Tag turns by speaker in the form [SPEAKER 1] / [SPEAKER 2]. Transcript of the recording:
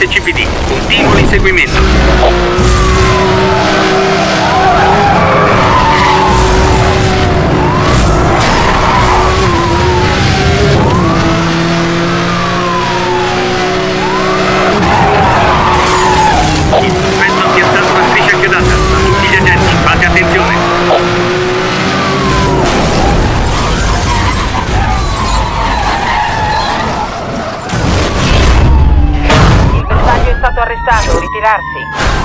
[SPEAKER 1] dell'SCPD. Continuo l'inseguimento.
[SPEAKER 2] suicidarse.